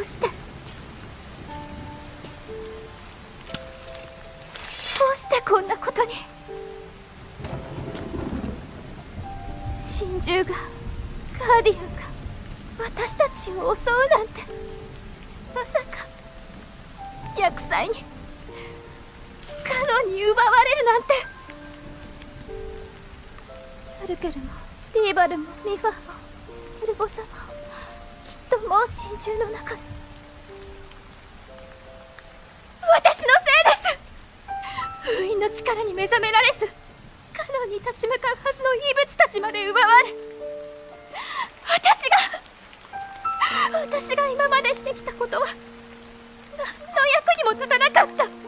うして。どうしてこんなことに。真珠がガーディアンが私たちを襲うなんて。まさか厄災にカノンに奪われるなんて。タルケルもリーバルもミファーもエルボサも。ともう真珠の中。に私のせいです。封印の力に目覚められずカノンに立ち向かうはずの異物たちまで奪われ私が私が今までしてきたことは何の役にも立たなかった。